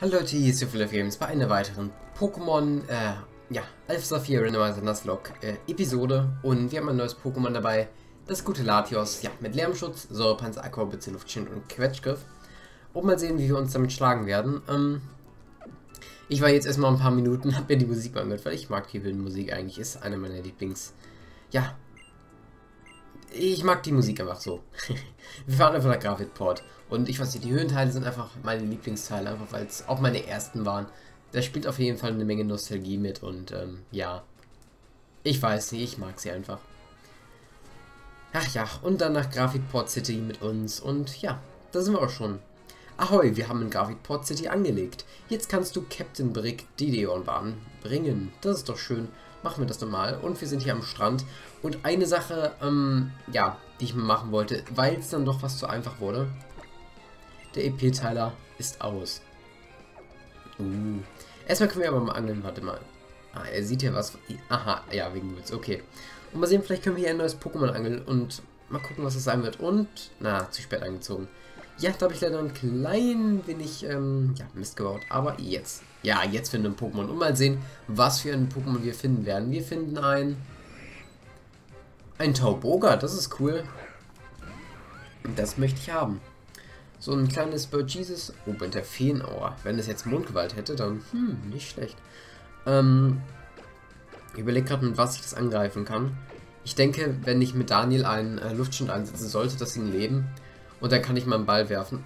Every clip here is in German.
Hallo Leute, hier ist Philipp Games bei einer weiteren Pokémon, äh, ja, Alpha Saphir Randomizer Nuzlocke äh, Episode und wir haben ein neues Pokémon dabei, das gute Latios, ja, mit Lärmschutz, Säurepanzer, Aqua, Blitze, Luftschild und Quetschgriff. Und mal sehen, wie wir uns damit schlagen werden. Ähm, ich war jetzt erstmal ein paar Minuten, hab mir die Musik angehört, weil ich mag die Musik eigentlich, ist eine meiner Lieblings, ja, ich mag die Musik einfach so. wir fahren einfach nach Graphitport. Und ich weiß nicht, die Höhenteile sind einfach meine Lieblingsteile, einfach weil es auch meine ersten waren. Da spielt auf jeden Fall eine Menge Nostalgie mit und ähm, ja. Ich weiß nicht, ich mag sie einfach. Ach ja, und dann nach Graphitport City mit uns und ja, da sind wir auch schon. Ahoi, wir haben in Graphitport City angelegt. Jetzt kannst du Captain Brick Dideon Bahn bringen. Das ist doch schön machen wir das nochmal. Und wir sind hier am Strand. Und eine Sache, ähm, ja, die ich machen wollte, weil es dann doch was zu einfach wurde. Der EP-Teiler ist aus. Uh. Erstmal können wir aber mal angeln, warte mal. Ah, er sieht hier was. Aha, ja, wegen Witz, okay. Und mal sehen, vielleicht können wir hier ein neues Pokémon angeln und mal gucken, was das sein wird. Und, na, zu spät angezogen. Ja, da habe ich leider ein klein wenig ähm, ja, Mist gebaut. Aber jetzt. Ja, jetzt finden wir ein Pokémon. Und mal sehen, was für ein Pokémon wir finden werden. Wir finden ein... Ein Tauboga. Das ist cool. Das möchte ich haben. So ein kleines Bird Jesus. Oh, mit der Feenauer. Wenn es jetzt Mondgewalt hätte, dann... Hm, nicht schlecht. Ähm... Ich überlege gerade, mit was ich das angreifen kann. Ich denke, wenn ich mit Daniel einen äh, Luftschund einsetzen sollte, dass sie ihn leben und dann kann ich mal einen Ball werfen.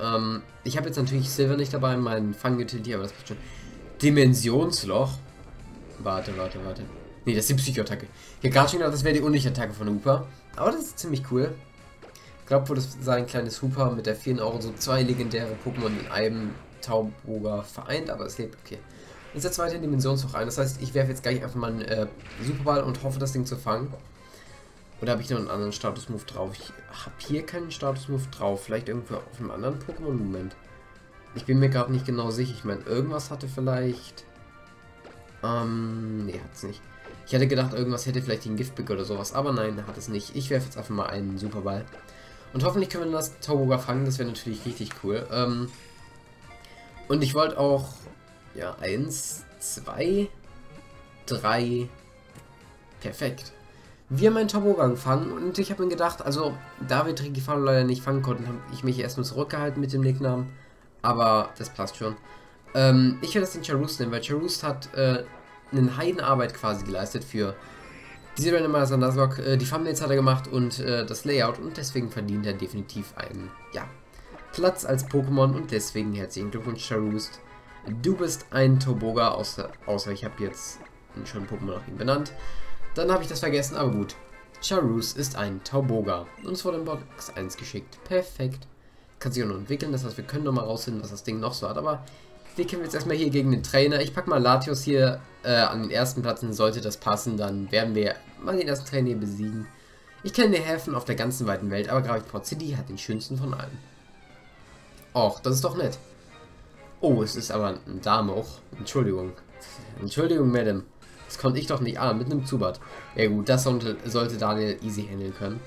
Ähm, ich habe jetzt natürlich Silver nicht dabei, mein Fangutility, aber das passt schon. Dimensionsloch. Warte, warte, warte. Ne, das ist die Psychoattacke. Habe gerade schon gedacht, das wäre die Unlichtattacke von Hooper. Aber das ist ziemlich cool. Ich glaube, wo das sein kleines Hooper mit der vielen Euro so zwei legendäre Pokémon in einem Tauboga vereint, aber es lebt okay. Setze weiter in Dimensionsloch ein. Das heißt, ich werfe jetzt gleich einfach mal einen äh, Superball und hoffe, das Ding zu fangen. Oder habe ich noch einen anderen Status-Move drauf? Ich habe hier keinen Status-Move drauf. Vielleicht irgendwo auf einem anderen Pokémon-Moment. Ich bin mir gerade nicht genau sicher. Ich meine, irgendwas hatte vielleicht... Ähm, nee, hat es nicht. Ich hätte gedacht, irgendwas hätte vielleicht den Giftpick oder sowas. Aber nein, hat es nicht. Ich werfe jetzt einfach mal einen Superball. Und hoffentlich können wir das Tauboga fangen. Das wäre natürlich richtig cool. Ähm, und ich wollte auch... Ja, eins, zwei, drei... Perfekt. Wir haben einen Toboggan gefangen und ich habe mir gedacht, also da wir Trigifalo leider nicht fangen konnten, habe ich mich erstmal zurückgehalten mit dem Nicknamen. Aber das passt schon. Ähm, ich werde das den Charust nehmen, weil Charust hat äh, eine Heidenarbeit quasi geleistet für diese Randomizer Nuzlocke. Äh, die Thumbnails hat er gemacht und äh, das Layout und deswegen verdient er definitiv einen, ja, Platz als Pokémon und deswegen herzlichen Glückwunsch Charust. Du bist ein Toboga, außer, außer ich habe jetzt schon Pokémon nach ihm benannt. Dann habe ich das vergessen, aber gut. Charus ist ein Tauboga. Uns wurde in Box 1 geschickt. Perfekt. Kann sich auch noch entwickeln, das heißt, wir können noch mal rausfinden, was das Ding noch so hat. Aber wir kämpfen jetzt erstmal hier gegen den Trainer. Ich packe mal Latios hier äh, an den ersten Platz und sollte das passen, dann werden wir mal den ersten Trainer besiegen. Ich kenne Häfen auf der ganzen weiten Welt, aber Gravitport City hat den schönsten von allen. Och, das ist doch nett. Oh, es ist aber ein Dame auch. Entschuldigung. Entschuldigung, Madame. Das konnte ich doch nicht. Ah, mit einem Zubat. Ja gut, das sollte, sollte Daniel easy handeln können.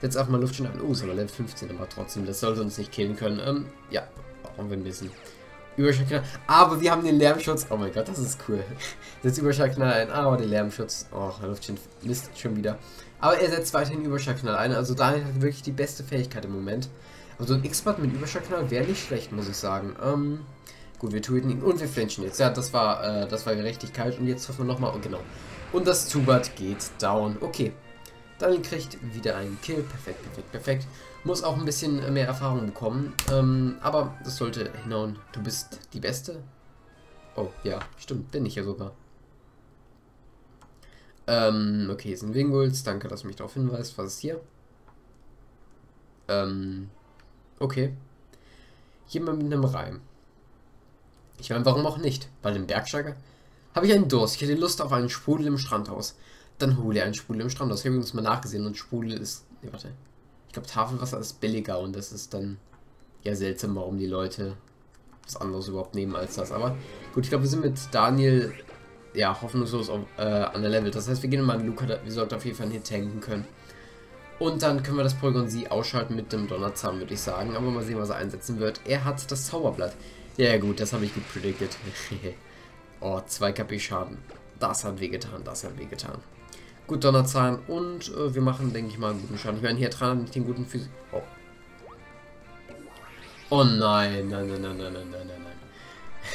Jetzt einfach mal Luft an. Oh, ist Level 15, aber trotzdem, das sollte uns nicht killen können. Ähm, ja, brauchen wir ein bisschen. Überschallknall. Aber wir haben den Lärmschutz. Oh mein Gott, das ist cool. Jetzt Überschallknall ein. Aber der Lärmschutz. Oh, Luftchen misst schon wieder. Aber er setzt weiterhin Überschallknall ein. Also Daniel hat wirklich die beste Fähigkeit im Moment. Also ein X-Bot mit Überschallknall wäre nicht schlecht, muss ich sagen. Ähm, Gut, wir töten ihn und wir flinchen jetzt. Ja, das war, äh, das war Gerechtigkeit. Und jetzt treffen wir nochmal. Und genau. Und das Zubat geht down. Okay. Dann kriegt wieder einen Kill. Perfekt, perfekt, perfekt. Muss auch ein bisschen mehr Erfahrung bekommen. Ähm, aber das sollte hinhauen. Du bist die Beste. Oh, ja, stimmt. Bin ich ja sogar. Ähm, okay, sind Winguls. Danke, dass du mich darauf hinweist. Was ist hier? Ähm, okay. Mal mit einem Reim. Ich meine, warum auch nicht? Bei dem Bergsteiger? Habe ich einen Durst, ich hätte Lust auf einen Sprudel im Strandhaus. Dann hole ich einen Sprudel im Strandhaus. Ich habe übrigens mal nachgesehen und Sprudel ist. Ne, warte. Ich glaube, Tafelwasser ist billiger und das ist dann ja seltsam, warum die Leute was anderes überhaupt nehmen als das. Aber gut, ich glaube, wir sind mit Daniel ja hoffnungslos auf, äh, an der Level. Das heißt, wir gehen mal an Luca, wir sollten auf jeden Fall hier tanken können. Und dann können wir das Polygon Sie ausschalten mit dem Donnerzahn, würde ich sagen. Aber mal sehen, was er einsetzen wird. Er hat das Zauberblatt. Ja gut, das habe ich gut predicted. oh, 2 KP Schaden. Das hat wehgetan, das hat wehgetan. Gut, Donnerzahlen und äh, wir machen, denke ich mal, einen guten Schaden. Ich meine, hier dran nicht den guten Physik. Oh. oh nein, nein, nein, nein, nein, nein, nein,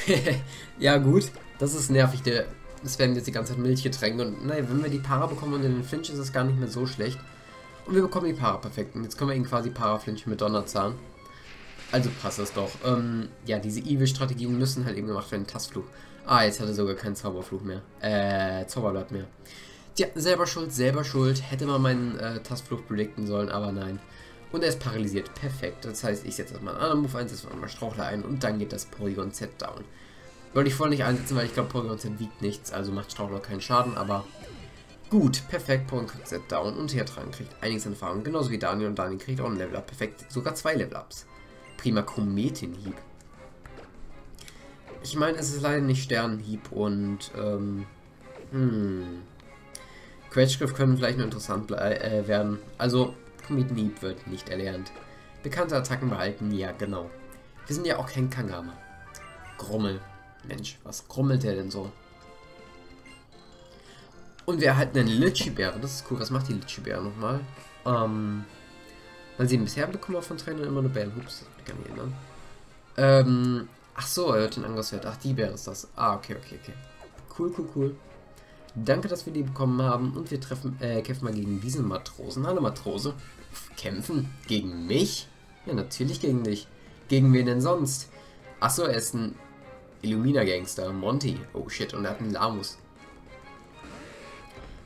nein. ja gut, das ist nervig. Der, es werden jetzt die ganze Zeit Milchgetränke und naja, wenn wir die Para bekommen und den Flinch ist es gar nicht mehr so schlecht. Und wir bekommen die Para perfekt. Und jetzt können wir ihn quasi Para flinchen mit Donnerzahn. Also passt das doch. Ähm, ja, diese Evil-Strategien müssen halt eben gemacht werden. Tastfluch. Ah, jetzt hat er sogar keinen Zauberfluch mehr. Äh, Zauberlaut mehr. Tja, selber schuld, selber schuld. Hätte man meinen äh, Tastfluch predikten sollen, aber nein. Und er ist paralysiert. Perfekt. Das heißt, ich setze erstmal einen anderen Move ein, setze mal Strauchler ein und dann geht das Polygon Z down. Wollte ich vorher nicht einsetzen, weil ich glaube, Polygon Z wiegt nichts, also macht Strauchler keinen Schaden, aber gut, perfekt, Polygon Z down und Hertragen kriegt einiges an Erfahrung, genauso wie Daniel und Daniel kriegt auch ein Level Up, perfekt, sogar zwei Level Ups. Prima Kometenhieb. Ich meine, es ist leider nicht Sternenhieb und, ähm, hm. Quetschgriff können vielleicht nur interessant äh, werden. Also, Kometenhieb wird nicht erlernt. Bekannte Attacken behalten, ja, genau. Wir sind ja auch kein Kangama. Grummel. Mensch, was grummelt der denn so? Und wir erhalten eine Litchi-Beere. Das ist cool. Was macht die Litchi-Beere nochmal? Ähm, Mal sehen, bisher bekommen wir von Trainern immer eine Bären. Ups, kann mich erinnern. Ähm, ach so, er hört den Angriffswert. Ach, die Bär ist das. Ah, okay, okay, okay. Cool, cool, cool. Danke, dass wir die bekommen haben. Und wir treffen, äh, kämpfen mal gegen diesen Matrosen. Hallo, Matrose. Kämpfen? Gegen mich? Ja, natürlich gegen dich. Gegen wen denn sonst? Achso, er ist ein Illumina-Gangster. Monty. Oh shit, und er hat einen Lamus.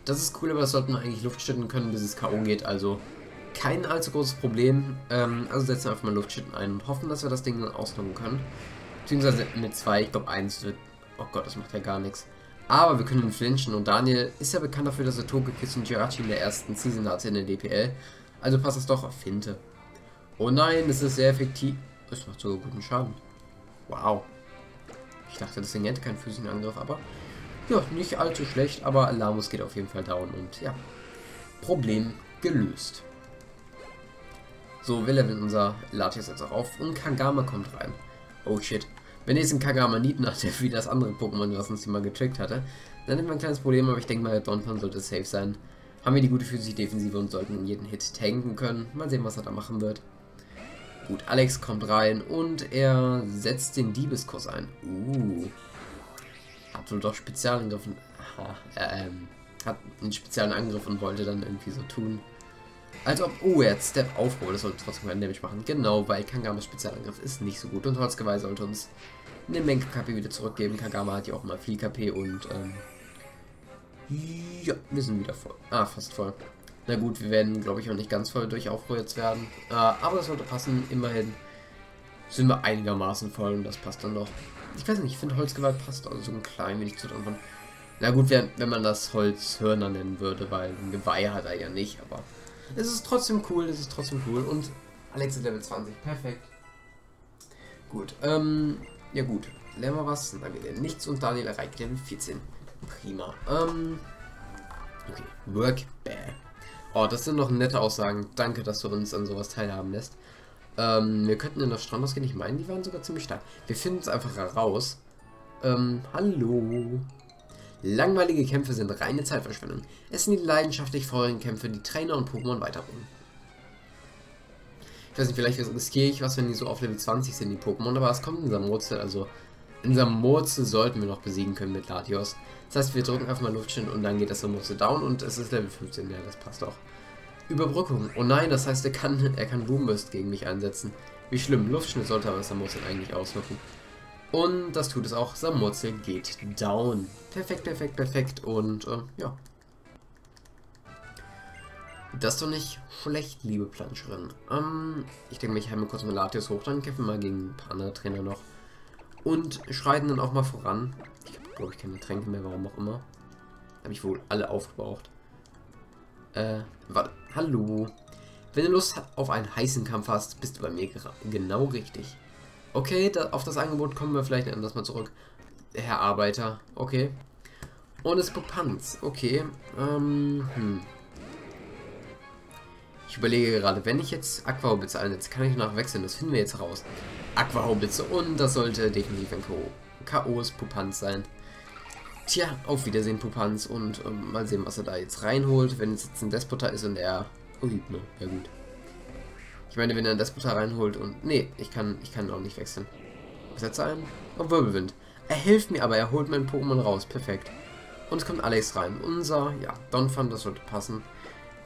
Das ist cool, aber das sollten wir eigentlich Luft schütten können, bis es K.O. geht. Also kein allzu großes Problem. Ähm, also setzen wir einfach mal Luftschitten ein und hoffen, dass wir das Ding dann ausnutzen können. Beziehungsweise mit zwei, ich glaube eins wird... Oh Gott, das macht ja gar nichts. Aber wir können flinchen und Daniel ist ja bekannt dafür, dass er Togekiss und Jirachi in der ersten Season hatte in der DPL. Also passt es doch auf Finte. Oh nein, es ist sehr effektiv. Es macht sogar guten Schaden. Wow. Ich dachte, das Ding hätte keinen physischen Angriff, aber ja, nicht allzu schlecht, aber Lamus geht auf jeden Fall down und ja, Problem gelöst. So, wir leveln unser Latias jetzt auch auf und Kagama kommt rein. Oh shit. Wenn jetzt ein Kagama Nieten hatte, wie das andere Pokémon, was uns die mal getrickt hatte, dann hätten wir ein kleines Problem, aber ich denke mal, Donphan sollte safe sein. Haben wir die gute physische Defensive und sollten jeden Hit tanken können. Mal sehen, was er da machen wird. Gut, Alex kommt rein und er setzt den Diebeskurs ein. Uh. Hat wohl doch Spezialangriff. Aha, äh, ähm, hat einen speziellen Angriff und wollte dann irgendwie so tun, als ob, oh, er hat Step Aufruhr, das sollte trotzdem keinen Damage machen. Genau, weil Kangamas Spezialangriff ist nicht so gut. Und Holzgeweih sollte uns eine Menge KP wieder zurückgeben. Kagama hat ja auch mal viel KP und, ähm, ja, wir sind wieder voll. Ah, fast voll. Na gut, wir werden, glaube ich, auch nicht ganz voll durch Aufruhr jetzt werden. Äh, aber das sollte passen. Immerhin sind wir einigermaßen voll und das passt dann doch. Ich weiß nicht, ich finde Holzgeweih passt also so ein klein wenig zu anderen. Na gut, wenn, wenn man das Holzhörner nennen würde, weil ein Geweih hat er ja nicht, aber es ist trotzdem cool, es ist trotzdem cool. Und Alex ist Level 20. Perfekt. Gut, ähm, ja gut. Lernen wir was? Wir lernen nichts und Daniel erreicht Level 14. Prima. Ähm, okay. Work bad. Oh, das sind noch nette Aussagen. Danke, dass du uns an sowas teilhaben lässt. Ähm, wir könnten in das Strandhaus gehen. Ich meine, die waren sogar ziemlich stark. Wir finden es einfach heraus. Ähm, hallo. Langweilige Kämpfe sind reine Zeitverschwendung. Es sind die leidenschaftlich feurigen Kämpfe, die Trainer und Pokémon weiterbringen. Ich weiß nicht, vielleicht riskiere ich was, wenn die so auf Level 20 sind, die Pokémon, aber es kommt in Samurzel, also in Samurzel sollten wir noch besiegen können mit Latios. Das heißt, wir drücken einfach mal Luftschnitt und dann geht das Samurzel down und es ist Level 15, ja, das passt auch. Überbrückung. Oh nein, das heißt, er kann, er kann Boomburst gegen mich einsetzen. Wie schlimm. Luftschnitt sollte aber Samurzel eigentlich auswirken. Und das tut es auch. Samurzel geht down. Perfekt, perfekt, perfekt. Und äh, ja. Das ist doch nicht schlecht, liebe Planscherin. Ähm, ich denke ich mir kurz mal Latios hoch, dann kämpfen wir mal gegen ein paar andere Trainer noch. Und schreiten dann auch mal voran. Ich habe, glaube ich, keine Tränke mehr, warum auch immer. Habe ich wohl alle aufgebraucht. Äh, warte. Hallo. Wenn du Lust auf einen heißen Kampf hast, bist du bei mir genau richtig. Okay, da, auf das Angebot kommen wir vielleicht anders mal zurück. Herr Arbeiter, okay. Und es Panz, okay. Ähm, hm. Ich überlege gerade, wenn ich jetzt Aquahaubitze einsetze, kann ich danach wechseln. Das finden wir jetzt raus. Aquahaubitze und das sollte definitiv ein K.O.s Pupanz sein. Tja, auf Wiedersehen Pupanz und ähm, mal sehen, was er da jetzt reinholt. Wenn es jetzt ein Despoter ist und er... Oh, ne, ja gut. Ich meine, wenn er einen Despoter reinholt und... Nee, ich kann, ich kann auch nicht wechseln. Was setzt er ein? Oh, Wirbelwind. Er hilft mir aber, er holt mein Pokémon raus. Perfekt. Und es kommt Alex rein. Unser, ja, Donphan, das sollte passen.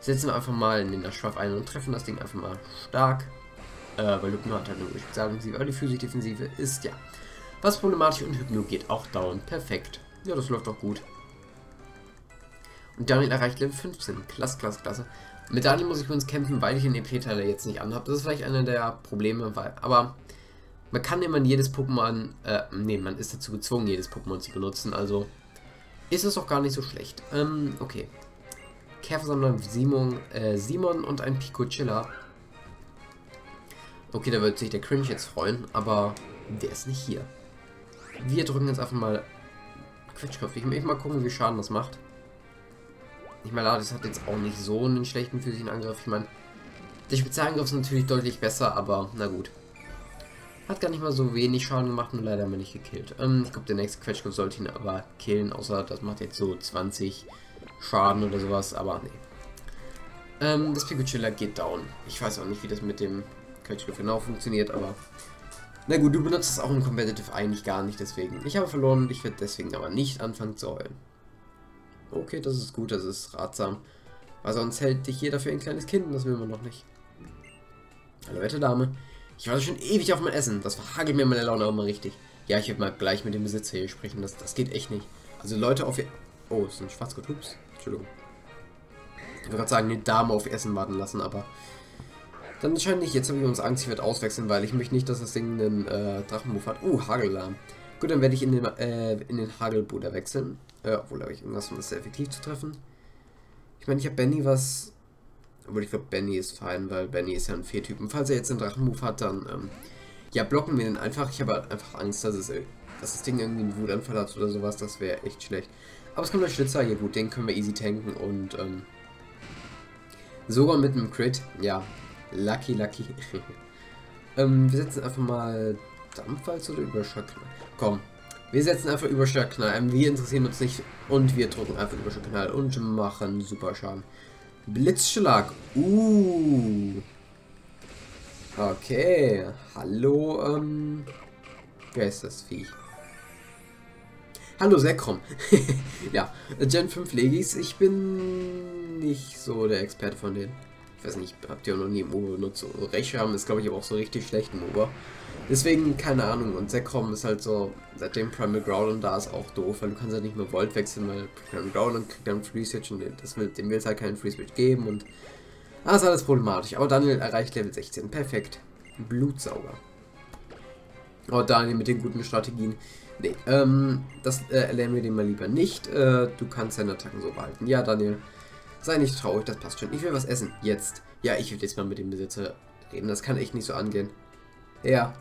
Setzen wir einfach mal in den Aschwaf ein und treffen das Ding einfach mal stark. Äh, weil Hypno hat halt eine Spezialoffensive, aber die Physik-Defensive ist ja. Was problematisch und Hypno geht auch down. Perfekt. Ja, das läuft doch gut. Und Daniel erreicht Level 15. Klasse, klasse, klasse. Mit Daniel muss ich übrigens kämpfen, weil ich den EP-Teile jetzt nicht anhabe. Das ist vielleicht einer der Probleme, weil. Aber man kann immer jedes Pokémon. Äh, nee, man ist dazu gezwungen, jedes Pokémon zu benutzen. Also ist es auch gar nicht so schlecht. Ähm, okay. Käfersammler Simon, äh, Simon und ein Pico-Chiller. Okay, da wird sich der Cringe jetzt freuen, aber der ist nicht hier. Wir drücken jetzt einfach mal Quetschkopf. Ich möchte mal gucken, wie Schaden das macht. Ich meine, das hat jetzt auch nicht so einen schlechten physischen Angriff. Ich meine, der Spezialangriff ist natürlich deutlich besser, aber na gut. Hat gar nicht mal so wenig Schaden gemacht und leider mal nicht gekillt. Ähm, ich glaube, der nächste Quetschkopf sollte ihn aber killen, außer das macht jetzt so 20 Schaden oder sowas, aber nee. Ähm, das Pikachu geht down. Ich weiß auch nicht, wie das mit dem Quetschkopf genau funktioniert, aber na gut, du benutzt es auch im Competitive eigentlich gar nicht, deswegen. Ich habe verloren, ich werde deswegen aber nicht anfangen zu heulen. Okay, das ist gut, das ist ratsam. Weil sonst hält dich jeder für ein kleines Kind, das will man doch nicht. Hallo, wette Dame. Ich warte schon ewig auf mein Essen. Das verhagelt mir meine Laune auch mal richtig. Ja, ich werde mal gleich mit dem Besitzer hier sprechen. Das, das geht echt nicht. Also Leute auf ihr... Oh, ist ein Schwarzgott. Ups. Entschuldigung. Ich wollte gerade sagen, eine Dame auf Essen warten lassen, aber... Dann scheint nicht. Jetzt habe ich uns Angst, ich werde auswechseln, weil ich möchte nicht, dass das Ding einen äh, Drachenmove hat. Uh, Hagellahm. Gut, dann werde ich in den, äh, in den Hagelbruder wechseln. Äh, obwohl, habe ich irgendwas, um das sehr effektiv zu treffen. Ich meine, ich habe Benny was... Obwohl, ich glaube, Benny ist fein, weil Benny ist ja ein Fehltypen. Falls er jetzt einen Drachenmove hat, dann... Ähm, ja, blocken wir den einfach. Ich habe halt einfach Angst, dass, es, dass das Ding irgendwie einen Wutanfall hat oder sowas. Das wäre echt schlecht. Aber es kommt der Schlitzer. Ja gut, den können wir easy tanken und... Ähm, sogar mit einem Crit. Ja, Lucky, lucky. ähm, wir setzen einfach mal Dampfwalz oder Überschallknall. Komm, wir setzen einfach Überschallknall. Ähm, wir interessieren uns nicht. Und wir drücken einfach Überschallknall und machen super Schaden. Blitzschlag. Uh. Okay. Hallo, ähm. Wer ist das Viech? Hallo Sekrom. ja, Gen 5 Legis. Ich bin nicht so der Experte von denen. Ich weiß nicht, habt ihr noch nie im Ober benutzt. haben ist, glaube ich, auch so richtig schlecht im Ober. Deswegen, keine Ahnung. Und Zekrom ist halt so, seitdem Primal Groudon da ist, auch doof, weil du kannst halt nicht mehr Volt wechseln, weil Primal Groudon kriegt dann Free Switch und das will, dem will es halt keinen Free Switch geben und das ist alles problematisch. Aber Daniel erreicht Level 16. Perfekt. Blutsauger. Oh, Daniel mit den guten Strategien. Nee, ähm, das äh, erlernen wir dem mal lieber nicht. Äh, du kannst deine Attacken so behalten. Ja, Daniel. Sei nicht traurig, das passt schon. Ich will was essen. Jetzt. Ja, ich will jetzt mal mit dem Besitzer reden. Das kann echt nicht so angehen. Ja,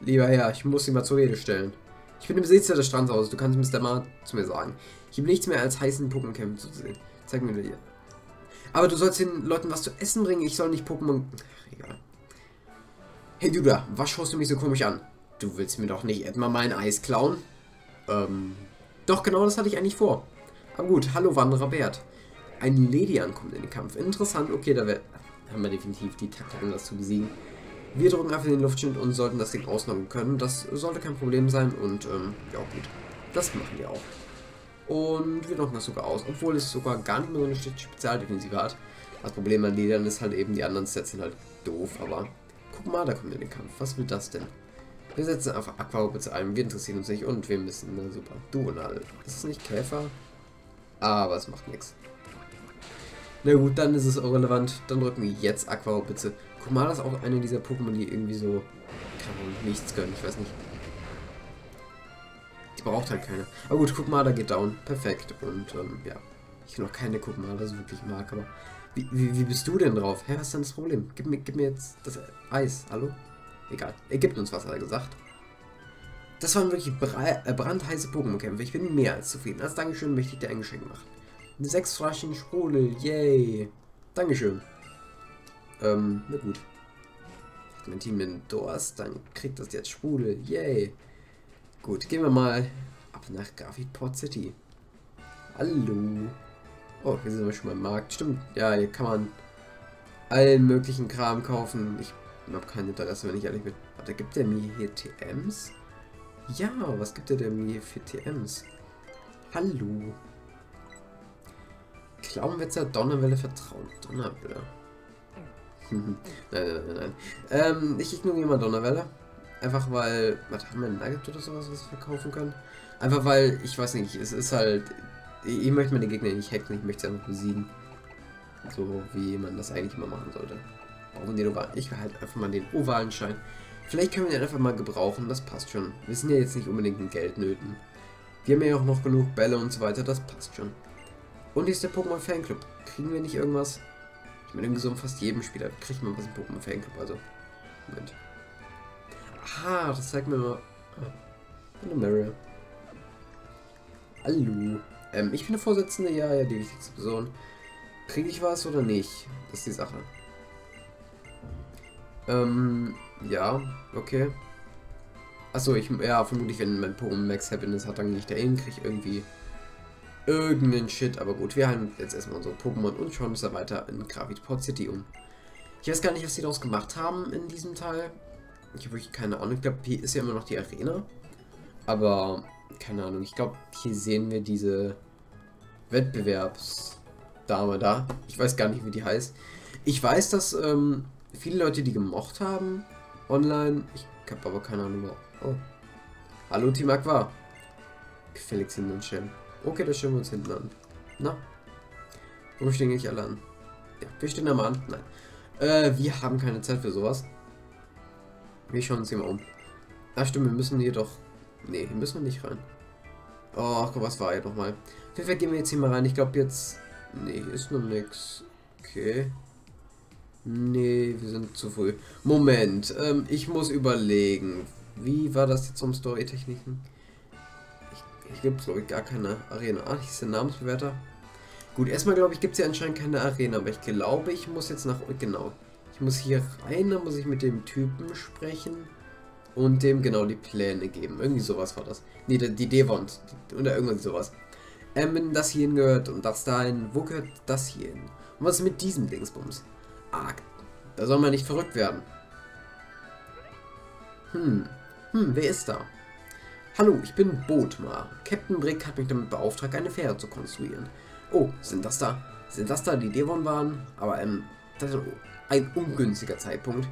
lieber Herr, ich muss Sie mal zur Rede stellen. Ich bin der Besitzer des Strandhauses. Du kannst Mr. Ma zu mir sagen. Ich habe nichts mehr als heißen Pokémon-Kämpfen zu sehen. Zeig mir dir. Aber du sollst den Leuten was zu essen bringen. Ich soll nicht Pokémon... Egal. Hey du da, was schaust du mich so komisch an? Du willst mir doch nicht etwa mein Eis klauen? Ähm... Doch, genau das hatte ich eigentlich vor. Aber gut, hallo Wanderer Bert ein Lady ankommt in den Kampf. Interessant, okay, da haben wir definitiv die Taktik, um das zu besiegen. Wir drücken einfach den Luftschild und sollten das Ding ausnocken können. Das sollte kein Problem sein und ähm, ja gut, das machen wir auch. Und wir knocken das sogar aus, obwohl es sogar gar nicht mehr so eine Spezialdefensive hat. Das Problem an Ledern ist halt eben, die anderen Sets sind halt doof, aber guck mal, da kommt in den Kampf. Was will das denn? Wir setzen einfach Aquaruppe ein, wir interessieren uns nicht und wir müssen, na super, Duonal. Ist es nicht Käfer? Aber es macht nichts. Na gut, dann ist es auch relevant. Dann drücken wir jetzt Aqua bitte. Kumara ist auch eine dieser Pokémon, die irgendwie so nichts können. Ich weiß nicht. Die braucht halt keine. Aber gut, Kumara geht down. Perfekt. Und ähm, ja. Ich noch keine Kumara so wirklich mag, aber. Wie, wie, wie, bist du denn drauf? Hä, was ist denn das Problem? Gib mir, gib mir jetzt das Eis. Hallo? Egal. Er gibt uns was, hat er gesagt. Das waren wirklich äh, brandheiße Pokémon-Kämpfe. Ich bin mehr als zufrieden. Als Dankeschön möchte ich dir ein Geschenk machen. Sechs Flaschen Sprudel, yay. Dankeschön. Ähm, na gut. Mein Team den Durst, dann kriegt das jetzt Sprudel. Yay. Gut, gehen wir mal ab nach Graphitport City. Hallo. Oh, hier sind wir schon beim Markt. Stimmt, ja, hier kann man allen möglichen Kram kaufen. Ich habe kein Interesse, wenn ich ehrlich bin. Warte, gibt der mir hier TMs? Ja, was gibt der mir hier für TMs? Hallo. Klauenwetzer, Donnerwelle, Vertrauen. Donnerwelle. Nein, nein, nein, nein. Ähm, ich ignoriere mal Donnerwelle. Einfach weil. Was haben wir ein Nugget oder sowas, was wir verkaufen können? Einfach weil, ich weiß nicht, es ist halt. Ich, ich möchte meine Gegner nicht hacken, ich möchte sie einfach besiegen. So wie man das eigentlich immer machen sollte. Brauchen den Oval. Ich halt einfach mal den ovalen Schein. Vielleicht können wir den einfach mal gebrauchen, das passt schon. Wir sind ja jetzt nicht unbedingt in Geldnöten. Wir haben ja auch noch genug Bälle und so weiter, das passt schon. Und hier ist der Pokémon Fanclub. Kriegen wir nicht irgendwas? Ich meine, irgendwie so in fast jedem Spieler kriegt man was im Pokémon Fanclub, also. Moment. Aha, das zeigt mir mal. Hallo Mario. Hallo. Ähm, ich bin der Vorsitzende, ja, ja, die wichtigste Person. Kriege ich was oder nicht? Das ist die Sache. Ähm, ja, okay. Achso, ich, ja, vermutlich, wenn mein Pokémon Max Happiness hat, dann nicht dahin, kriege ich irgendwie irgendeinen Shit. Aber gut, wir haben jetzt erstmal unsere Pokémon und schauen uns da weiter in Gravitport City um. Ich weiß gar nicht, was sie daraus gemacht haben in diesem Teil. Ich habe wirklich keine Ahnung. Ich glaube, hier ist ja immer noch die Arena. Aber, keine Ahnung. Ich glaube, hier sehen wir diese Wettbewerbsdame da. Ich weiß gar nicht, wie die heißt. Ich weiß, dass ähm, viele Leute die gemocht haben online. Ich habe aber keine Ahnung. Oh. Hallo Team Aqua. Hinten anstellen. Okay, das stellen wir uns hinten an. Na? Wo stehen nicht alle an? Ja, wir stehen am an. Nein. Äh, wir haben keine Zeit für sowas. Wir schauen uns hier mal um. Ach stimmt, wir müssen hier doch... Nee, hier müssen wir nicht rein. Oh, was war hier nochmal? Auf gehen wir jetzt hier mal rein. Ich glaube jetzt... Nee, ist noch nix. Okay. Nee, wir sind zu früh. Moment, ähm, ich muss überlegen. Wie war das jetzt um Story-Techniken? Ich, gibt glaube ich, gar keine Arena. Ah, ich ist der Namensbewerter. Gut, erstmal glaube ich, gibt es ja anscheinend keine Arena, aber ich glaube, ich muss jetzt nach... Genau. Ich muss hier rein, dann muss ich mit dem Typen sprechen und dem genau die Pläne geben. Irgendwie sowas war das. Nee, die, Devont oder irgendwas sowas. Ähm, das hier gehört und das dahin, wo gehört das hier hin? Und was ist mit diesem Dingsbums? Ah, da soll man nicht verrückt werden. Hm, hm, wer ist da? Hallo, ich bin Botmar. Captain Brick hat mich damit beauftragt, eine Fähre zu konstruieren. Oh, sind das da? Sind das da die Devon waren? Aber, ähm, das ist ein ungünstiger Zeitpunkt.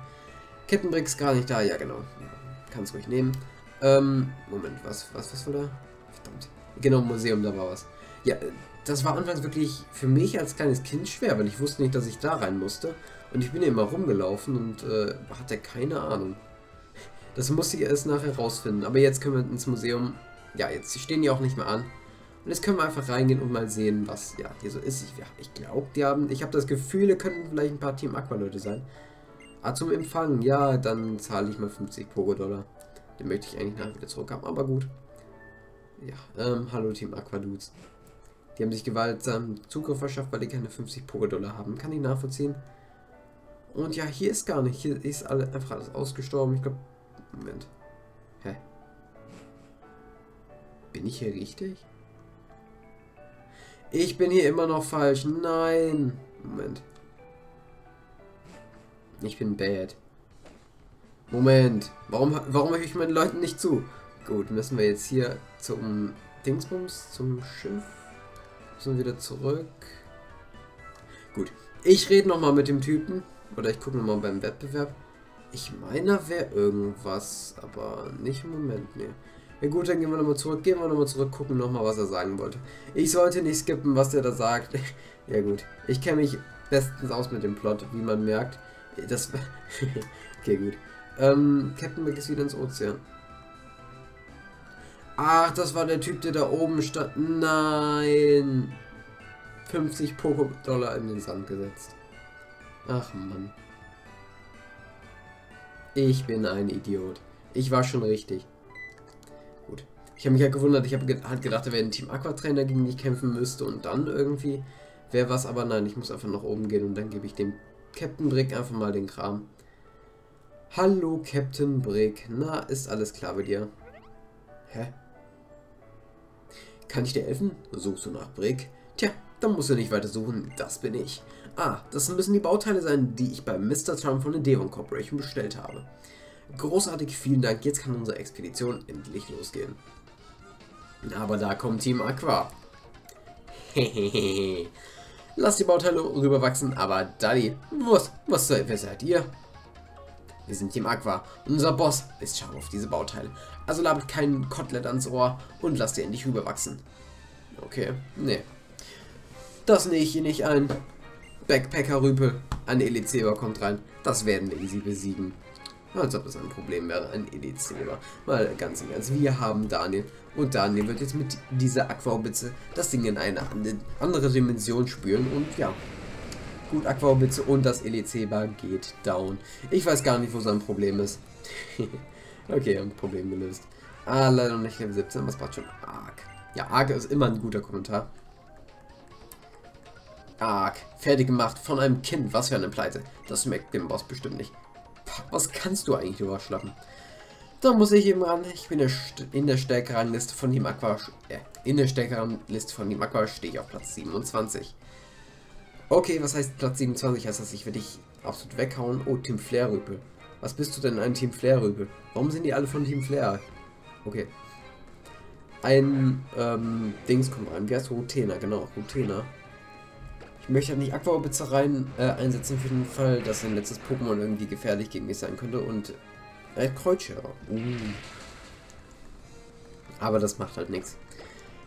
Captain Brick ist gar nicht da. Ja, genau. Kannst ruhig nehmen. Ähm, Moment, was, was, was war da? Verdammt. Genau, Museum, da war was. Ja, das war anfangs wirklich für mich als kleines Kind schwer, weil ich wusste nicht, dass ich da rein musste. Und ich bin ja immer rumgelaufen und äh, hatte keine Ahnung. Das musste ich erst nachher rausfinden. Aber jetzt können wir ins Museum. Ja, jetzt stehen die auch nicht mehr an. Und jetzt können wir einfach reingehen und mal sehen, was ja hier so ist. Ich, ja, ich glaube, die haben. Ich habe das Gefühl, da könnten vielleicht ein paar Team Aqua-Leute sein. Ah, zum Empfang. Ja, dann zahle ich mal 50 Pogo-Dollar. Den möchte ich eigentlich nachher wieder zurückhaben, aber gut. Ja, ähm, hallo Team Aquadudes. Die haben sich gewaltsam Zugriff verschafft, weil die keine 50 Pogo-Dollar haben. Kann ich nachvollziehen. Und ja, hier ist gar nicht. Hier ist alle, einfach alles ausgestorben. Ich glaube. Moment. Hä? Bin ich hier richtig? Ich bin hier immer noch falsch. Nein. Moment. Ich bin bad. Moment. Warum, warum höre ich meinen Leuten nicht zu? Gut, müssen wir jetzt hier zum Dingsbums, zum Schiff. Müssen wir wieder zurück. Gut. Ich rede nochmal mit dem Typen. Oder ich gucke nochmal beim Wettbewerb. Ich meine, da wäre irgendwas, aber nicht im Moment, ne. Ja gut, dann gehen wir nochmal zurück, gehen wir nochmal zurück, gucken nochmal, was er sagen wollte. Ich sollte nicht skippen, was er da sagt. ja gut, ich kenne mich bestens aus mit dem Plot, wie man merkt. Das Okay, gut. Ähm, Captain Mac ist wieder ins Ozean. Ach, das war der Typ, der da oben stand. Nein. 50 Poké-Dollar in den Sand gesetzt. Ach Mann. Ich bin ein Idiot. Ich war schon richtig. Gut. Ich habe mich ja gewundert, ich habe ge halt gedacht, da wäre ein Team Aquatrainer gegen mich kämpfen müsste und dann irgendwie wäre was, aber nein, ich muss einfach nach oben gehen und dann gebe ich dem Captain Brick einfach mal den Kram. Hallo, Captain Brick. Na, ist alles klar bei dir? Hä? Kann ich dir helfen? Suchst du nach Brick? Tja, dann musst du nicht weiter suchen. Das bin ich. Ah, das müssen die Bauteile sein, die ich bei Mr. Trump von der Devon Corporation bestellt habe. Großartig, vielen Dank. Jetzt kann unsere Expedition endlich losgehen. Aber da kommt Team Aqua. Hehehe. Lass die Bauteile rüberwachsen, aber Daddy, was, was wer seid ihr? Wir sind Team Aqua. Unser Boss ist scharf auf diese Bauteile. Also labert kein Kotelett ans Ohr und lasst ihr endlich rüberwachsen. Okay, nee. Das nähe ich hier nicht ein. Backpacker-Rüpel. Ein Elizeba kommt rein. Das werden wir easy besiegen. Als ob es ein Problem wäre, ein Elizeba. Mal ganz im Ernst, wir haben Daniel. Und Daniel wird jetzt mit dieser Aquaubitze das Ding in eine andere Dimension spüren. Und ja, gut, Aquaubitze und das Elizeba geht down. Ich weiß gar nicht, wo sein Problem ist. okay, ein Problem gelöst. Ah, leider noch nicht Level 17, was macht schon arg. Ja, arg ist immer ein guter Kommentar. Arg. Fertig gemacht von einem Kind. Was für eine Pleite. Das schmeckt dem Boss bestimmt nicht. Was kannst du eigentlich überschlappen? Da muss ich eben ran. Ich bin in der stärkeren Liste von Team Aqua. Äh, in der stärkeren Liste von Team Aqua stehe ich auf Platz 27. Okay, was heißt Platz 27? Heißt das, ich werde dich absolut weghauen? Oh, Team Flair Rüpel. Was bist du denn ein Team Flair Rüpel? Warum sind die alle von Team Flair? Okay. Ein ähm, Dings kommt rein. Wie heißt Rutena? Genau, Rutena. Ich möchte nicht Aquabitze rein äh, einsetzen für den Fall, dass ein letztes Pokémon irgendwie gefährlich gegen mich sein könnte und äh, Kreuzscherer. Uh. Aber das macht halt nichts.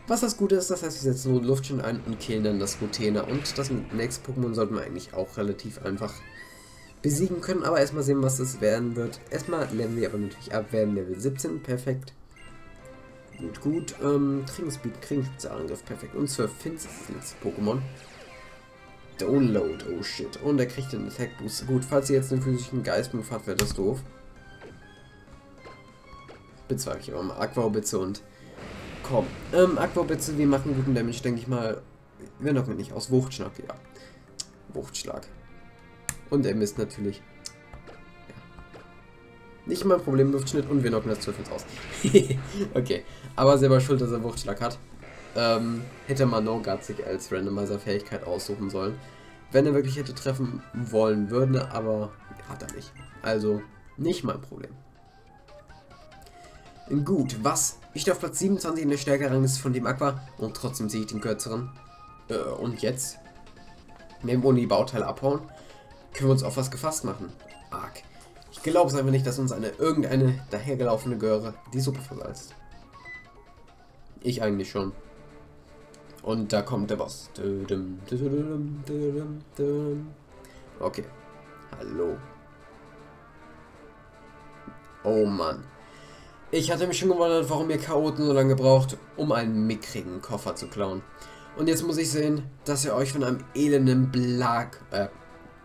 Was das Gute ist, das heißt, wir setzen nur Luftschen ein und killen dann das Rutena. Und das nächste Pokémon sollten wir eigentlich auch relativ einfach besiegen können. Aber erstmal sehen, was das werden wird. Erstmal lernen wir aber natürlich ab, werden Level 17, perfekt. Gut, gut. Ähm, Kriegenspeed, Kriegenspezialangriff, perfekt. Und 12 Fins ist das letzte Pokémon. Download, oh shit. Und er kriegt den Attack Boost. Gut, falls ihr jetzt einen physischen Geistmove habt, wäre das doof. Bezweifle ich aber mal. Aquabitze und... Komm. Ähm, Aquabitze, wir machen guten Damage, denke ich mal. Wir noch nicht aus. Wuchtschlag, ja. Wuchtschlag. Und er misst natürlich. Nicht mal ein Problem, Luftschnitt und wir knocken das 12 aus. okay. Aber selber schuld, dass er Wuchtschlag hat. Ähm, hätte man No Guard sich als Randomizer-Fähigkeit aussuchen sollen. Wenn er wirklich hätte treffen wollen würde, aber hat er nicht. Also nicht mein Problem. Gut, was? Ich stehe auf Platz 27 in der Stärkerangliste von dem Aqua und trotzdem sehe ich den kürzeren. Äh, und jetzt? Wenn wir ohne die Bauteile abhauen, können wir uns auf was gefasst machen. Arg. Ich glaube es einfach nicht, dass uns eine irgendeine dahergelaufene Göre die Suppe versalzt. Ich eigentlich schon. Und da kommt der Boss. Okay. Hallo. Oh Mann. Ich hatte mich schon gewundert, warum ihr Chaoten so lange braucht, um einen mickrigen Koffer zu klauen. Und jetzt muss ich sehen, dass ihr euch von einem elenden Blag, äh,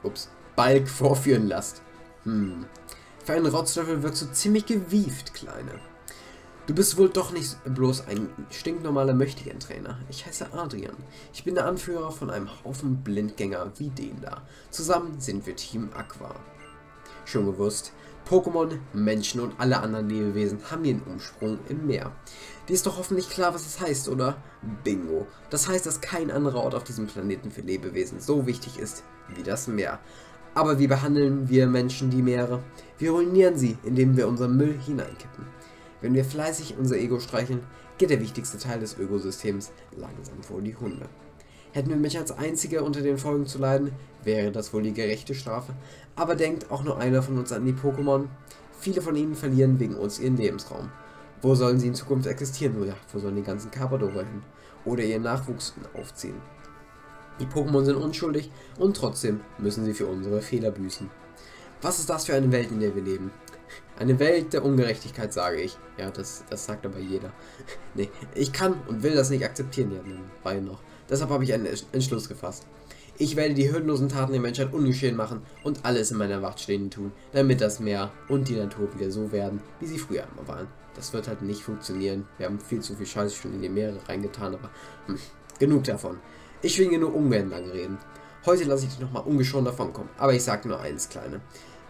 ups, Balk vorführen lasst. Hm. Für einen Rotzlöffel wirkst du ziemlich gewieft, Kleine. Du bist wohl doch nicht bloß ein stinknormaler Möchtegern-Trainer. Ich heiße Adrian. Ich bin der Anführer von einem Haufen Blindgänger wie den da. Zusammen sind wir Team Aqua. Schon gewusst, Pokémon, Menschen und alle anderen Lebewesen haben ihren Umsprung im Meer. Dir ist doch hoffentlich klar, was das heißt, oder? Bingo. Das heißt, dass kein anderer Ort auf diesem Planeten für Lebewesen so wichtig ist wie das Meer. Aber wie behandeln wir Menschen die Meere? Wir ruinieren sie, indem wir unseren Müll hineinkippen. Wenn wir fleißig unser Ego streicheln, geht der wichtigste Teil des Ökosystems langsam vor die Hunde. Hätten wir mich als Einziger unter den Folgen zu leiden, wäre das wohl die gerechte Strafe. Aber denkt auch nur einer von uns an die Pokémon. Viele von ihnen verlieren wegen uns ihren Lebensraum. Wo sollen sie in Zukunft existieren? Ja, wo sollen die ganzen Carpadore hin? Oder ihren Nachwuchs aufziehen? Die Pokémon sind unschuldig und trotzdem müssen sie für unsere Fehler büßen. Was ist das für eine Welt, in der wir leben? Eine Welt der Ungerechtigkeit, sage ich. Ja, das, das sagt aber jeder. nee, ich kann und will das nicht akzeptieren, ja, ja noch. Deshalb habe ich einen Entschluss gefasst. Ich werde die hüllenlosen Taten der Menschheit ungeschehen machen und alles in meiner Macht Stehende tun, damit das Meer und die Natur wieder so werden, wie sie früher immer waren. Das wird halt nicht funktionieren. Wir haben viel zu viel Scheiße schon in die Meere reingetan, aber hm, genug davon. Ich will hier nur ungern lang reden. Heute lasse ich dich nochmal ungeschoren davon kommen. Aber ich sag nur eins, Kleine.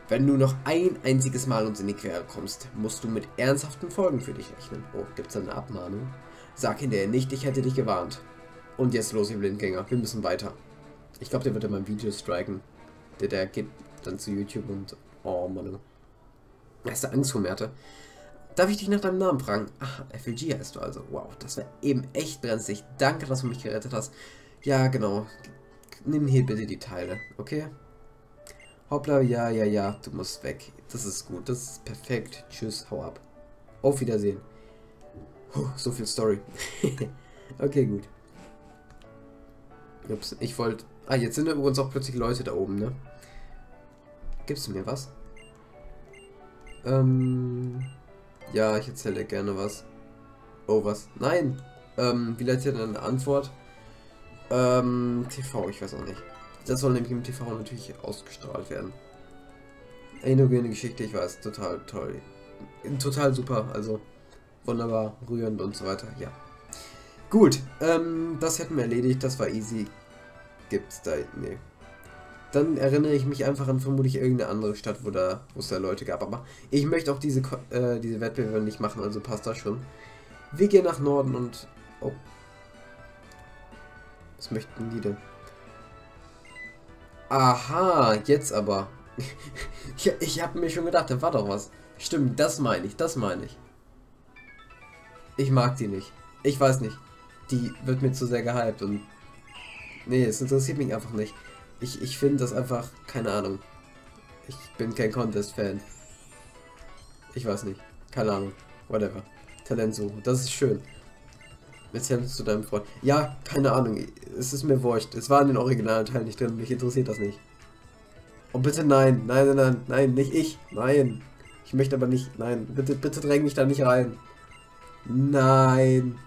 Wenn du noch ein einziges Mal uns in die Quere kommst, musst du mit ernsthaften Folgen für dich rechnen. Oh, gibt's da eine Abmahnung? Sag hinterher nicht, ich hätte dich gewarnt. Und jetzt los, ihr Blindgänger. Wir müssen weiter. Ich glaube, der wird in meinem Video striken. Der, der geht dann zu YouTube und... Oh, Mann. Hast du Angst vor Merte? Darf ich dich nach deinem Namen fragen? Ach, FLG heißt du also. Wow, das wäre eben echt brenzlig. Danke, dass du mich gerettet hast. Ja, genau. Nimm hier bitte die Teile, okay? Hoppla, ja, ja, ja, du musst weg. Das ist gut, das ist perfekt. Tschüss, hau ab. Auf Wiedersehen. Puh, so viel Story. okay, gut. Ups, ich wollte... Ah, jetzt sind übrigens auch plötzlich Leute da oben, ne? Gibst du mir was? Ähm... Ja, ich erzähle gerne was. Oh, was? Nein! Ähm, wie leitet ihr eine Antwort? Ähm, TV, ich weiß auch nicht. Das soll nämlich im TV natürlich ausgestrahlt werden. Eine Geschichte, ich weiß, total toll. Total super, also wunderbar, rührend und so weiter, ja. Gut, ähm, das hätten wir erledigt, das war easy. Gibt's da, nee. Dann erinnere ich mich einfach an vermutlich irgendeine andere Stadt, wo da, wo es da Leute gab. Aber ich möchte auch diese, äh, diese Wettbewerbe nicht machen, also passt das schon. Wir gehen nach Norden und... Oh. Was möchten die denn? Aha, jetzt aber. ich ich habe mir schon gedacht, da war doch was. Stimmt, das meine ich, das meine ich. Ich mag die nicht. Ich weiß nicht. Die wird mir zu sehr gehypt und... Nee, es interessiert mich einfach nicht. Ich, ich finde das einfach, keine Ahnung. Ich bin kein Contest-Fan. Ich weiß nicht. Keine Ahnung. Whatever. Talent suchen. Das ist schön. Erzähl zu deinem Freund. Ja, keine Ahnung. Es ist mir wurscht. Es war in den originalen Teilen nicht drin. Mich interessiert das nicht. Oh, bitte nein. Nein, nein, nein. Nein, nicht ich. Nein. Ich möchte aber nicht. Nein. Bitte, bitte dräng mich da nicht rein. Nein.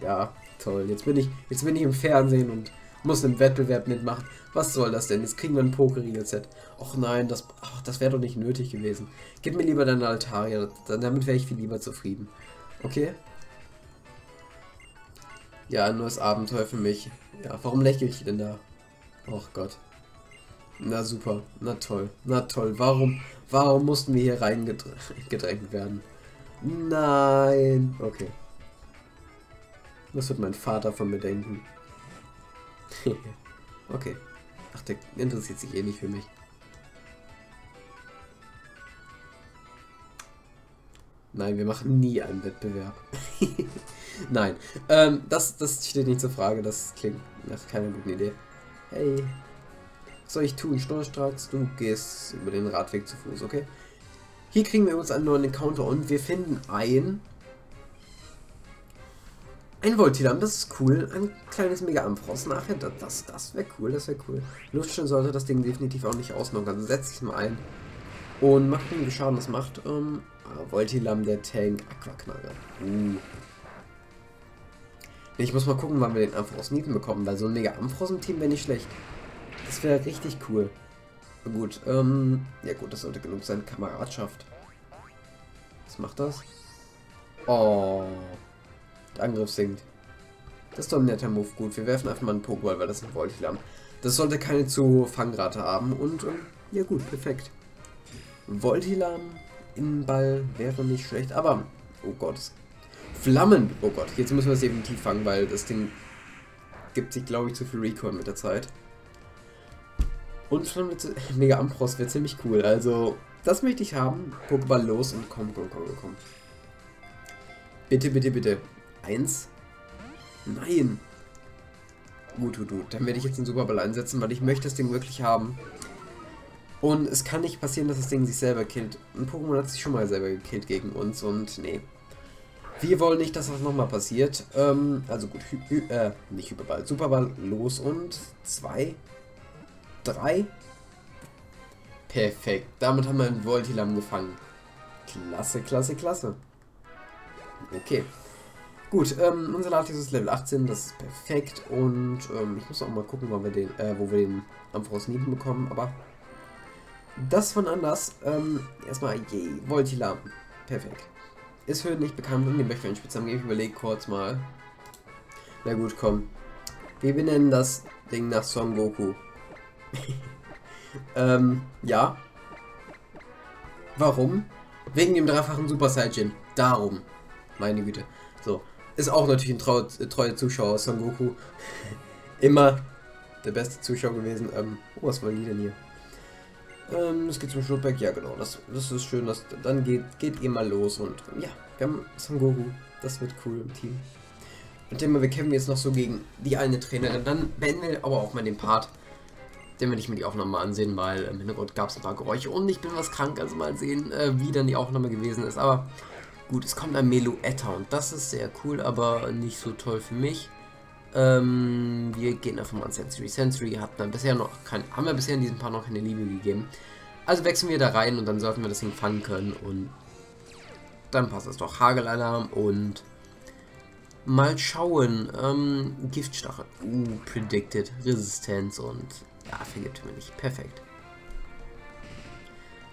Ja, toll. Jetzt bin ich, jetzt bin ich im Fernsehen und muss im Wettbewerb mitmachen. Was soll das denn? Jetzt kriegen wir ein Poker-Set. Och nein, das, das wäre doch nicht nötig gewesen. Gib mir lieber deine Altaria. Damit wäre ich viel lieber zufrieden. Okay? Ja, ein neues Abenteuer für mich. Ja, warum lächle ich denn da? Och Gott. Na super, na toll, na toll. Warum, warum mussten wir hier reingedrängt werden? Nein. Okay. Was wird mein Vater von mir denken? okay. Ach, der interessiert sich eh nicht für mich. Nein, wir machen nie einen Wettbewerb. Nein, ähm, das, das steht nicht zur Frage. Das klingt nach keiner guten Idee. Hey, was soll ich tun? Schnurstracks, du gehst über den Radweg zu Fuß, okay? Hier kriegen wir uns einen neuen Encounter und wir finden ein... Ein Voltilam, das ist cool. Ein kleines Mega-Ampros nachher. Das, das, wäre cool, das wäre cool. Luftstellen sollte das Ding definitiv auch nicht ausmachen. Also setze ich mal ein. Und macht wie Schaden das macht. Ähm, Voltilam, der Tank, Aquaknarre. Uh. Ich muss mal gucken, wann wir den Amphoros Nieten bekommen, weil so ein Mega Amphoros im Team wäre nicht schlecht. Das wäre richtig cool. Gut, ähm, ja gut, das sollte genug sein. Kameradschaft. Was macht das? Oh, der Angriff sinkt. Das ist doch ein netter Move. Gut, wir werfen einfach mal einen Pokéball, weil das ein Voltilam. Das sollte keine zu Fangrate haben und, ähm, ja gut, perfekt. Voltilam im Ball wäre nicht schlecht, aber, oh Gott, Flammen! Oh Gott, jetzt müssen wir es definitiv fangen, weil das Ding gibt sich, glaube ich, zu viel Recoil mit der Zeit. Und schon mit Mega Ampros wäre ziemlich cool. Also, das möchte ich haben. Pokéball los und komm, komm, komm, komm. Bitte, bitte, bitte. Eins. Nein. Gut. Dann werde ich jetzt einen Superball einsetzen, weil ich möchte das Ding wirklich haben. Und es kann nicht passieren, dass das Ding sich selber killt. Ein Pokémon hat sich schon mal selber gekillt gegen uns und nee. Wir wollen nicht, dass das nochmal passiert. Ähm, also gut, Hy äh, nicht Hyperball, Superball los und zwei, drei. Perfekt. Damit haben wir einen Voltilam gefangen. Klasse, klasse, klasse. Okay. Gut, ähm, unser Latios ist Level 18, das ist perfekt. Und ähm, ich muss auch mal gucken, wo wir den, äh, wo wir den Amphoros bekommen. Aber das von anders. Ähm, erstmal, je, Voltilam. Perfekt. Ist für nicht bekannt und den möchte ich Spitznamen geben. Ich überlege kurz mal. Na gut, komm. Wir benennen das Ding nach Son Goku. ähm, ja. Warum? Wegen dem dreifachen Super Saiyan. Darum. Meine Güte. So. Ist auch natürlich ein trau treuer Zuschauer, Son Goku. Immer der beste Zuschauer gewesen. Ähm, oh, was wollen die denn hier? Ähm, es geht zum Schlotberg. Ja, genau. Das, das ist schön. Dass, dann geht, geht ihr mal los. Und ja, wir haben Son Goku. Das wird cool im Team. Denke mal, wir kämpfen jetzt noch so gegen die eine Trainerin. Dann beenden wir aber auch mal den Part. Den werde ich mir die Aufnahme mal ansehen, weil im Hintergrund gab es ein paar Geräusche und ich bin was krank. Also mal sehen, äh, wie dann die Aufnahme gewesen ist. Aber gut, es kommt ein Meluetta und das ist sehr cool, aber nicht so toll für mich. Ähm, wir gehen einfach mal an Sensory. Sensory hat dann bisher noch kein, haben wir bisher in diesem Part noch keine Liebe gegeben. Also wechseln wir da rein und dann sollten wir das Ding fangen können und dann passt es doch. Hagelalarm und mal schauen. Ähm, Giftstachel. Uh, predicted. Resistenz und ja, vergibt mir nicht. Perfekt.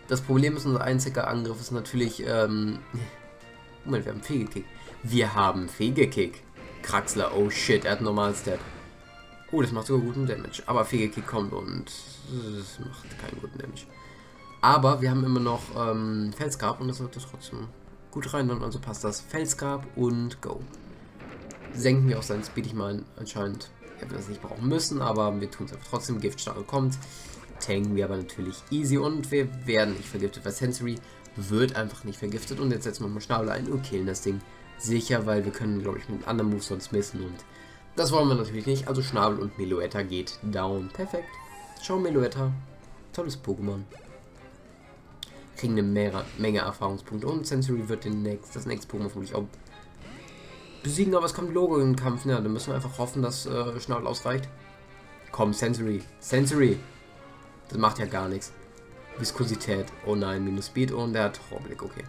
Das Problem ist, unser einziger Angriff ist natürlich, ähm... Moment, wir haben Fegekick. Wir haben Fegekick. Kraxler, oh shit, er hat normalen Stat. Oh, das macht sogar guten Damage. Aber Fegekick kommt und das macht keinen guten Damage. Aber wir haben immer noch ähm, Felsgrab und das sollte trotzdem gut rein, also passt das. Felsgrab und Go. Senken wir auch seinen Speed, ich meine, anscheinend hätten wir das nicht brauchen müssen, aber wir tun es einfach trotzdem. Giftstarre kommt. Tanken wir aber natürlich easy und wir werden nicht vergiftet, weil Sensory wird einfach nicht vergiftet. Und jetzt setzen wir mal Schnabel ein und killen das Ding sicher, weil wir können, glaube ich, mit anderen Moves sonst missen und das wollen wir natürlich nicht. Also Schnabel und Meloetta geht down. Perfekt. Schau Meloetta. Tolles Pokémon. Kriegen eine Menge, Menge Erfahrungspunkte und Sensory wird den next, das nächste Pokémon vermutlich auch besiegen, aber es kommt Logo im Kampf. Ja, dann müssen wir einfach hoffen, dass äh, Schnabel ausreicht. Komm, Sensory. Sensory. Das macht ja gar nichts. Viskosität. Oh nein, minus Speed und der hat Horrorblick. Okay.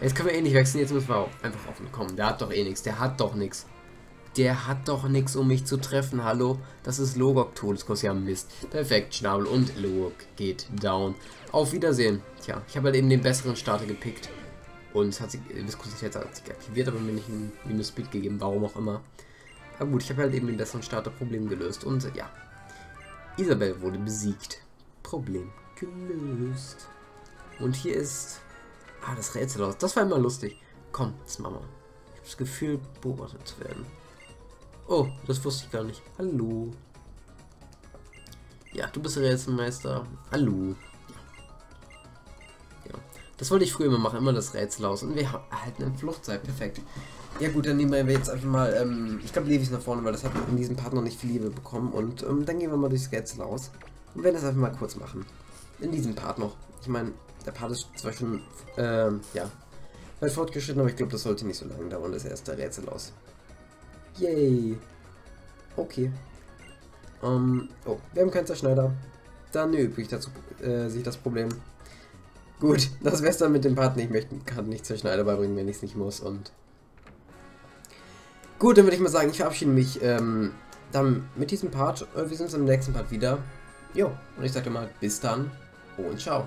Jetzt können wir eh nicht wechseln. Jetzt müssen wir auch einfach offen kommen. Der hat doch eh nichts. Der hat doch nichts. Der hat doch nichts, um mich zu treffen. Hallo? Das ist Logok Todeskurs. Ja, Mist. Perfekt, Schnabel und Logok geht down. Auf Wiedersehen. Tja, ich habe halt eben den besseren Starter gepickt. Und es hat sich, Viskosität hat sich aktiviert, aber mir nicht ein Minus Speed gegeben, warum auch immer. Aber gut, ich habe halt eben den besseren Starter-Problem gelöst. Und ja, Isabel wurde besiegt. Problem gelöst. Und hier ist... Ah, das Rätsel. Das war immer lustig. Komm, das machen wir. Ich habe das Gefühl, beobachtet zu werden. Oh, das wusste ich gar nicht. Hallo. Ja, du bist Rätselmeister. Hallo. Das wollte ich früher immer machen, immer das Rätsel aus. Und wir erhalten eine Fluchtzeit. Perfekt. Ja gut, dann nehmen wir jetzt einfach mal, ähm, ich glaube Levis nach vorne, weil das hat in diesem Part noch nicht viel Liebe bekommen. Und ähm, dann gehen wir mal durchs Rätsel aus. Und werden das einfach mal kurz machen. In diesem Part noch. Ich meine, der Part ist zwar schon, ähm, ja, weit fortgeschritten, aber ich glaube, das sollte nicht so lange dauern, das erste Rätsel aus. Yay. Okay. Ähm, oh, wir haben keinen Zerschneider. Dann übrig dazu äh, sich das Problem. Gut, das wär's dann mit dem Part. Ich möchte gerade nicht zur Schneider beibringen, wenn ich es nicht muss. Und Gut, dann würde ich mal sagen, ich verabschiede mich ähm, dann mit diesem Part. Wir sehen uns im nächsten Part wieder. Jo, und ich sage mal bis dann und ciao.